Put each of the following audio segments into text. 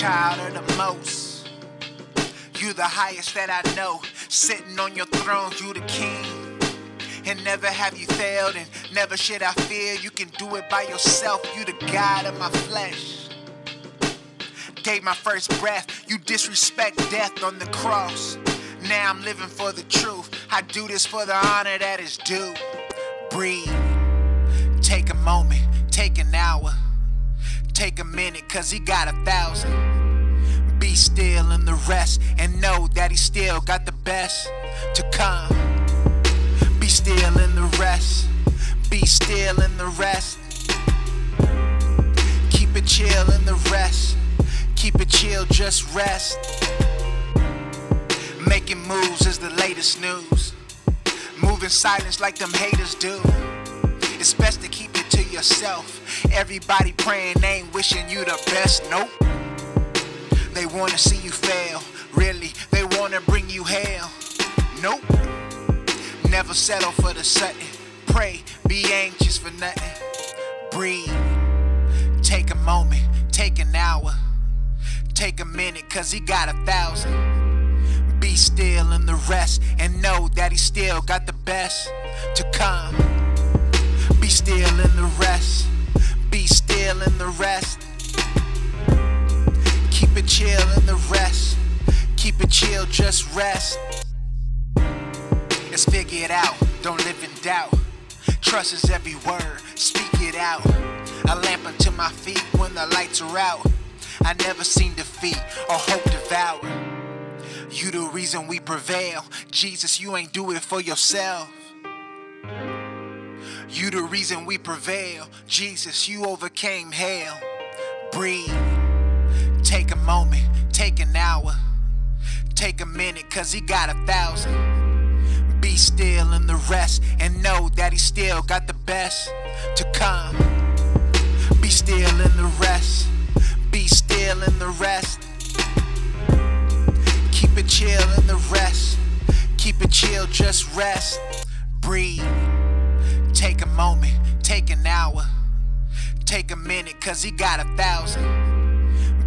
child of the most. You the highest that I know. Sitting on your throne, you the king. And never have you failed, and never should I fear. You can do it by yourself, you the God of my flesh. Gave my first breath, you disrespect death on the cross. Now I'm living for the truth. I do this for the honor that is due. Breathe, take a moment, take an hour, take a minute, cause he got a thousand. Be still in the rest and know that he still got the best to come. Be still in the rest, be still in the rest. Keep it chill in the rest, keep it chill, just rest. Making moves is the latest news. Moving silence like them haters do. It's best to keep yourself. Everybody praying, they ain't wishing you the best. Nope. They wanna see you fail. Really, they wanna bring you hell. Nope. Never settle for the sudden. Pray, be anxious for nothing. Breathe. Take a moment, take an hour. Take a minute, cause he got a thousand. Be still in the rest and know that he still got the best to come. Be still in the rest, be still in the rest. Keep it chill in the rest, keep it chill, just rest. It's figured out, don't live in doubt. Trust is every word, speak it out. A lamp unto my feet when the lights are out. I never seen defeat or hope devour. You the reason we prevail. Jesus, you ain't do it for yourself. You the reason we prevail. Jesus, you overcame hell. Breathe. Take a moment, take an hour. Take a minute, cause he got a thousand. Be still in the rest and know that he still got the best to come. Be still in the rest. Be still in the rest. Keep it chill in the rest. Keep it chill, just rest. Breathe. Take a moment, take an hour. Take a minute, cause he got a thousand.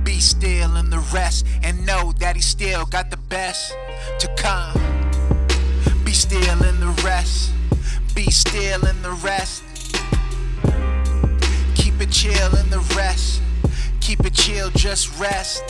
Be still in the rest and know that he still got the best to come. Be still in the rest. Be still in the rest. Keep it chill in the rest. Keep it chill, just rest.